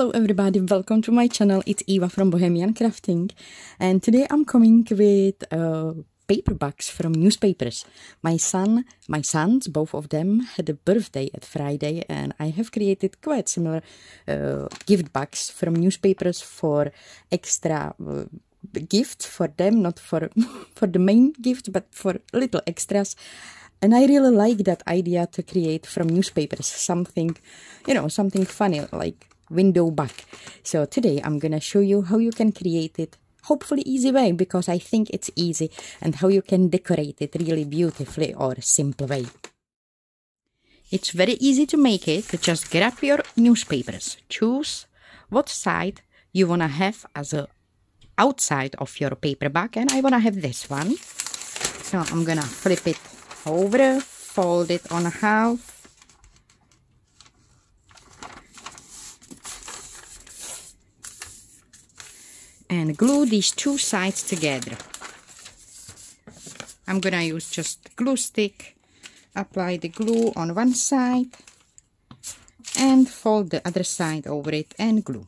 Hello everybody, welcome to my channel. It's Eva from Bohemian Crafting and today I'm coming with uh, paper bags from newspapers. My son, my sons, both of them had a birthday at Friday and I have created quite similar uh, gift bags from newspapers for extra uh, for them, not for, for the main gift but for little extras. And I really like that idea to create from newspapers something, you know, something funny like window back. So today I'm gonna show you how you can create it hopefully easy way because I think it's easy and how you can decorate it really beautifully or simple way. It's very easy to make it. Just grab your newspapers. Choose what side you wanna have as a outside of your paper and I wanna have this one. So I'm gonna flip it over, fold it on half and glue these two sides together. I'm gonna use just glue stick, apply the glue on one side and fold the other side over it and glue.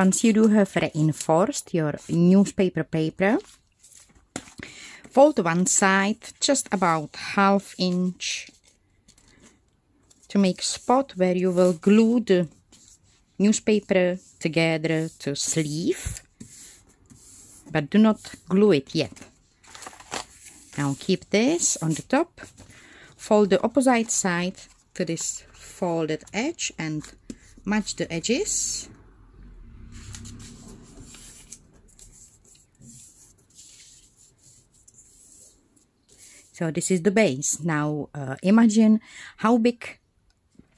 Once you do have reinforced your newspaper paper, fold one side just about half inch to make spot where you will glue the newspaper together to sleeve. But do not glue it yet. Now keep this on the top. Fold the opposite side to this folded edge and match the edges So this is the base. Now uh, imagine how big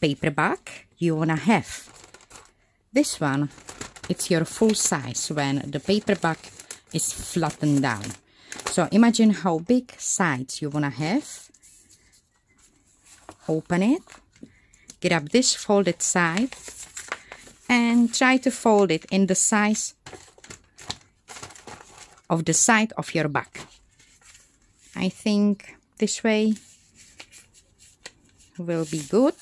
paperback you wanna have. This one, it's your full size when the paperback is flattened down. So imagine how big sides you wanna have. Open it, grab this folded side and try to fold it in the size of the side of your bag. I think this way will be good.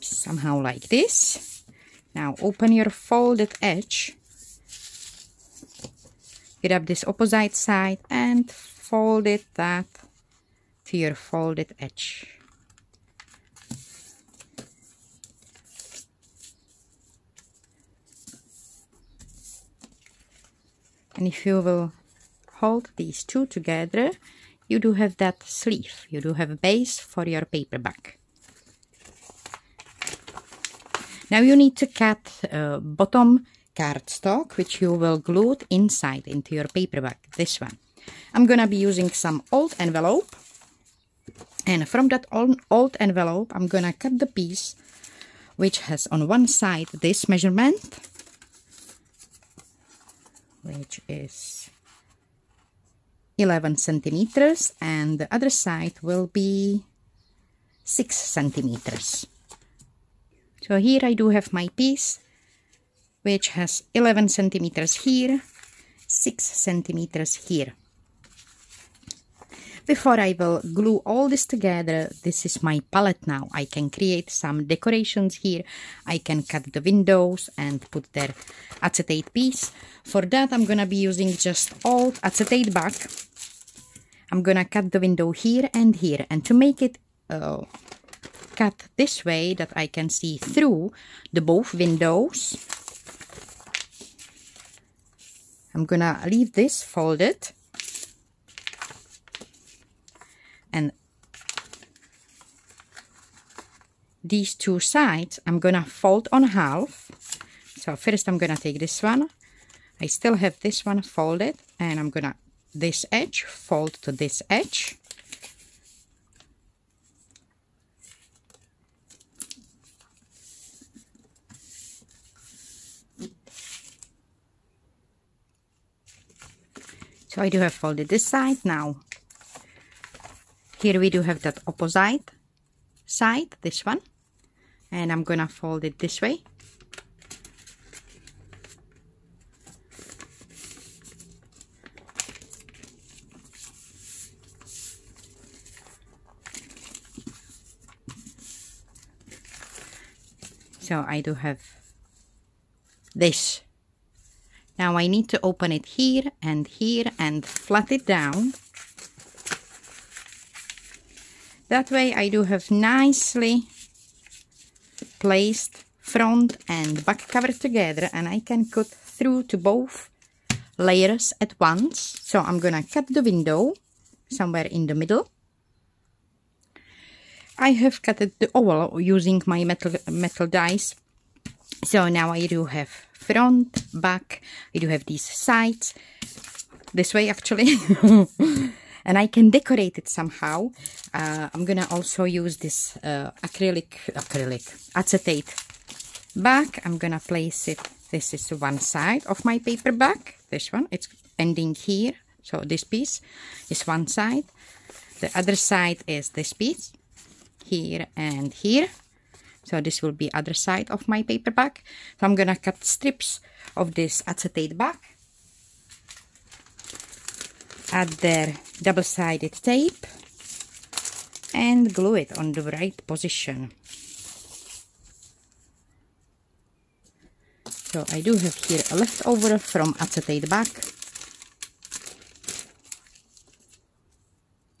Somehow like this. Now open your folded edge. Grab this opposite side and fold it that to your folded edge. And if you will hold these two together you do have that sleeve. You do have a base for your paper bag. Now you need to cut uh, bottom cardstock which you will glue inside into your paper bag this one. I'm gonna be using some old envelope. And from that old, old envelope i'm gonna cut the piece which has on one side this measurement which is 11 centimeters and the other side will be 6 centimeters. So here I do have my piece which has 11 centimeters here, 6 centimeters here. Before I will glue all this together, this is my palette now. I can create some decorations here. I can cut the windows and put their acetate piece. For that, I'm gonna be using just old acetate back. I'm gonna cut the window here and here. And to make it uh, cut this way that I can see through the both windows, I'm gonna leave this folded and these two sides I'm gonna fold on half. So first I'm gonna take this one. I still have this one folded and I'm gonna this edge fold to this edge. So I do have folded this side. Now. Here we do have that opposite side, this one. And I'm gonna fold it this way. So I do have this now I need to open it here and here and flat it down. That way I do have nicely placed front and back cover together and I can cut through to both layers at once. So I'm gonna cut the window somewhere in the middle. I have cut the oval oh, using my metal, metal dies. So now I do have front, back. I do have these sides, this way actually. and I can decorate it somehow. Uh, I'm gonna also use this uh, acrylic, acrylic, acetate back. I'm gonna place it, this is one side of my paper back, this one, it's ending here. So this piece is one side. The other side is this piece, here and here. So this will be other side of my paper bag. So I'm gonna cut strips of this acetate back. Add the double-sided tape and glue it on the right position. So I do have here a leftover from acetate back.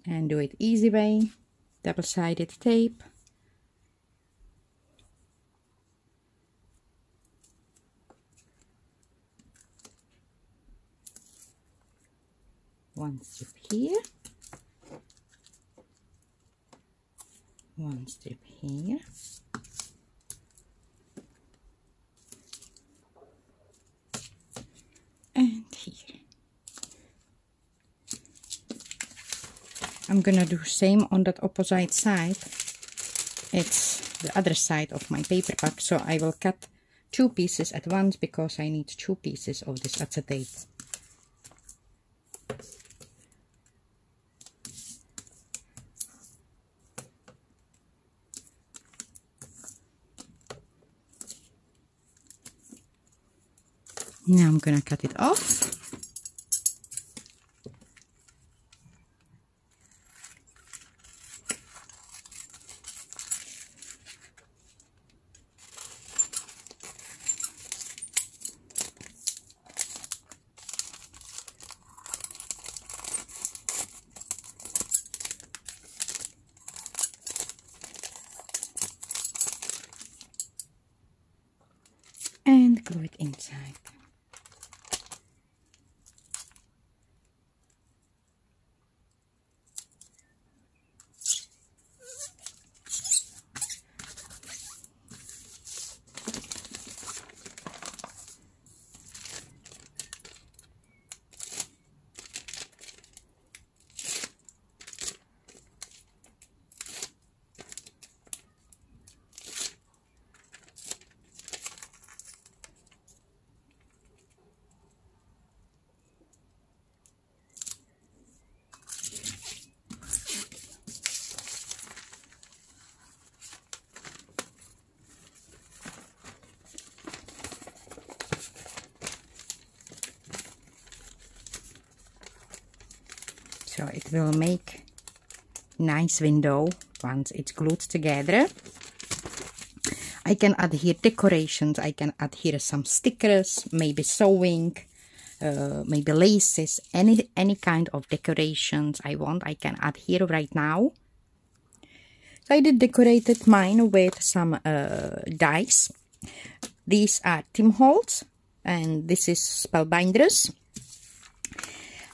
And do it easy way, double-sided tape. One strip here. One strip here. And here. I'm gonna do same on that opposite side. It's the other side of my paper pack so I will cut two pieces at once because I need two pieces of this acetate Now I'm going to cut it off. and glue it inside. So it will make nice window once it's glued together. I can add here decorations. I can add here some stickers maybe sewing uh, maybe laces any any kind of decorations I want I can add here right now. So I did decorated mine with some uh, dies these are Tim Holtz and this is Spellbinders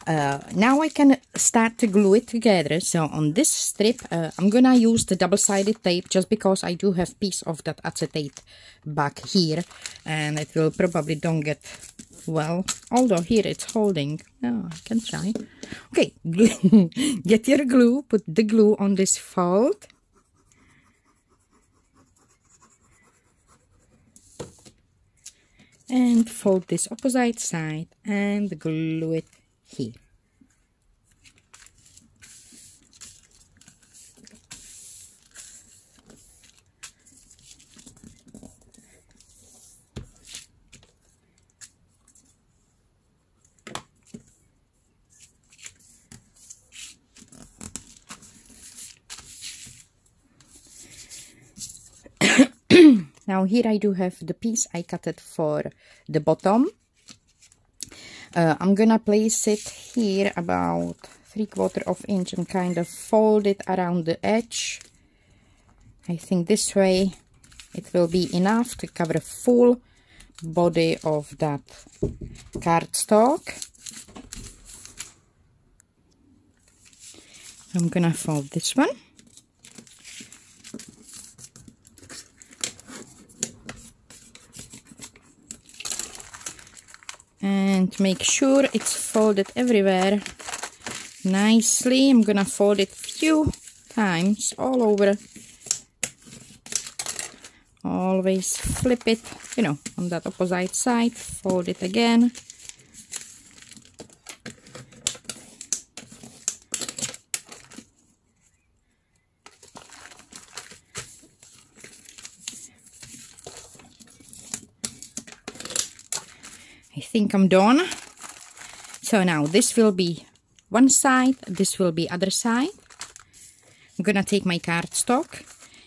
Uh, now I can start to glue it together. So on this strip, uh, I'm gonna use the double-sided tape just because I do have piece of that acetate back here and it will probably don't get well, although here it's holding. Oh, I can try. Okay, get your glue, put the glue on this fold. And fold this opposite side and glue it here. now here I do have the piece I cut it for the bottom uh, I'm gonna place it here about three quarter of inch and kind of fold it around the edge. I think this way it will be enough to cover full body of that cardstock. I'm gonna fold this one and make sure it's folded everywhere nicely. I'm gonna fold it few times all over. Always flip it you know on that opposite side. Fold it again think I'm done. So now this will be one side, this will be other side. I'm gonna take my cardstock.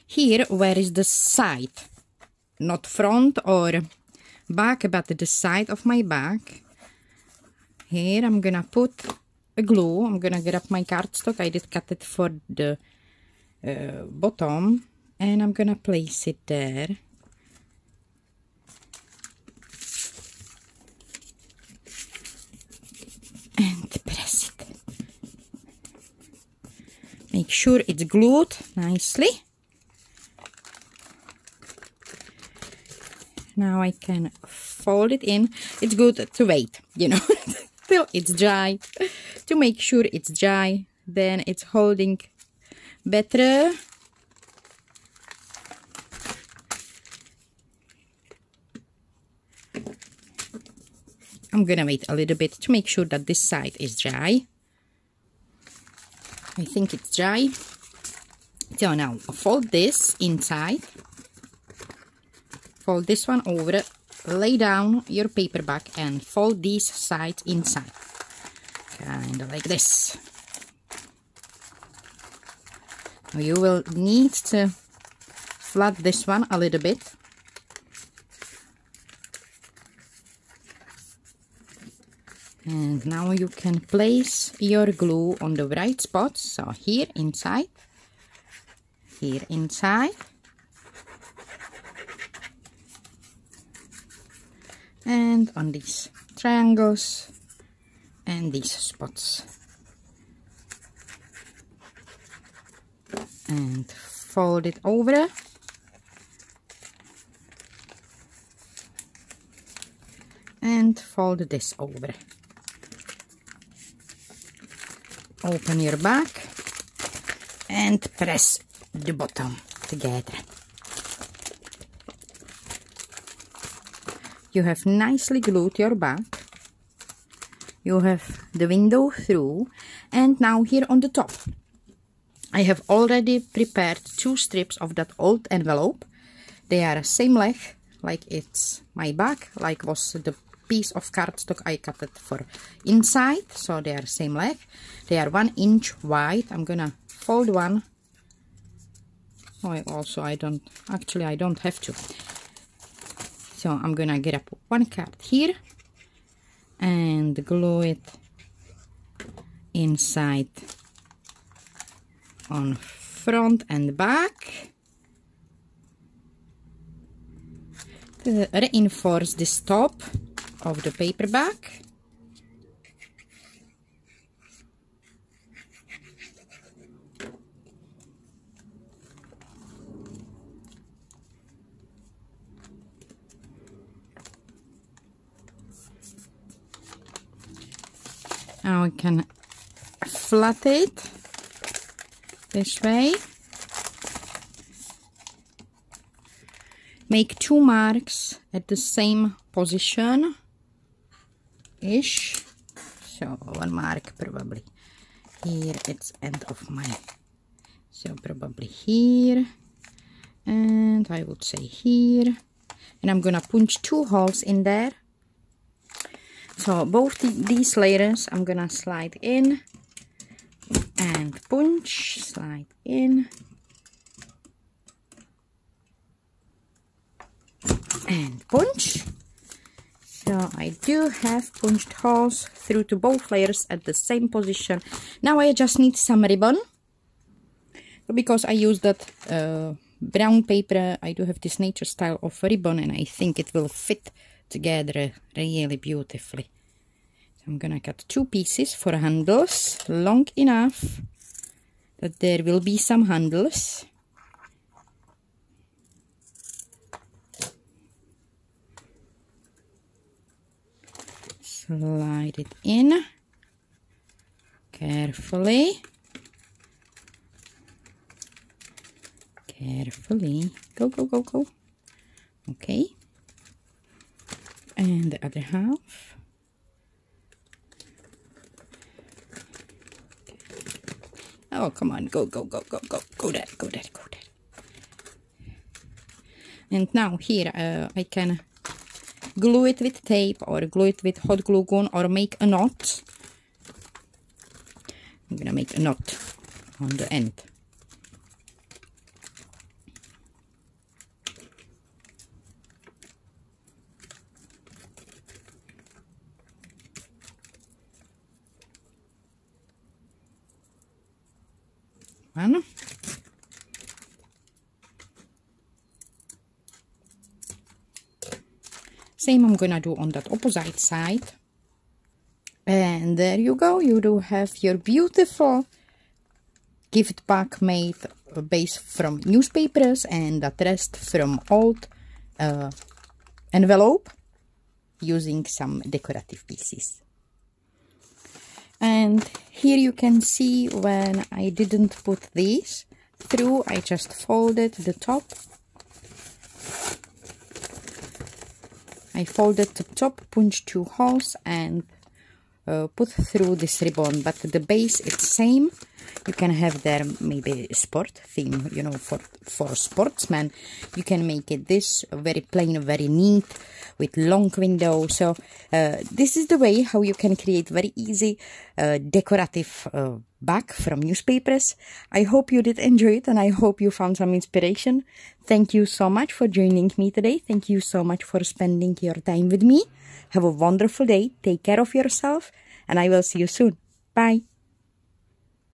Here, where is the side? Not front or back, but the side of my back. Here I'm gonna put a glue. I'm gonna grab my cardstock. I did cut it for the uh, bottom. And I'm gonna place it there. Make sure it's glued nicely. Now I can fold it in. It's good to wait, you know, till it's dry. To make sure it's dry, then it's holding better. I'm gonna wait a little bit to make sure that this side is dry. I think it's dry. So now fold this inside. Fold this one over. Lay down your paper back and fold these sides inside. Kind of like this. You will need to flat this one a little bit and now you can place your glue on the right spots. So here inside here inside. And on these triangles and these spots. And fold it over. And fold this over open your back and press the bottom together. You have nicely glued your back. You have the window through and now here on the top I have already prepared two strips of that old envelope. They are same length like it's my back, like was the piece of cardstock I cut it for inside. So they are same length. They are one inch wide. I'm gonna fold one. Oh also I don't actually I don't have to. So I'm gonna get up one card here and glue it inside on front and back. Reinforce this top of the paperback. Now we can flat it this way. Make two marks at the same position ish. So one mark probably here it's end of my so probably here. And I would say here. And I'm gonna punch two holes in there. So both the, these layers I'm gonna slide in and punch slide in. And punch so I do have punched holes through to both layers at the same position. Now I just need some ribbon because I use that uh, brown paper. I do have this nature style of ribbon and I think it will fit together really beautifully. So I'm gonna cut two pieces for handles long enough that there will be some handles slide it in carefully. Carefully. Go go go go. Okay. And the other half. Oh come on. Go go go go go. Go there go there go there. And now here uh, I can glue it with tape or glue it with hot glue gun or make a knot. I'm gonna make a knot on the end one same I'm gonna do on that opposite side. And there you go you do have your beautiful gift bag made base from newspapers and rest from old uh, envelope using some decorative pieces. And here you can see when I didn't put these through I just folded the top I folded the top, punched two holes and uh, put through this ribbon. But the base it's same. You can have there maybe sport theme you know for for sportsmen. You can make it this very plain very neat with long window. So uh, this is the way how you can create very easy uh, decorative uh, bag from newspapers. I hope you did enjoy it and i hope you found some inspiration. Thank you so much for joining me today. Thank you so much for spending your time with me. Have a wonderful day. Take care of yourself and i will see you soon. Bye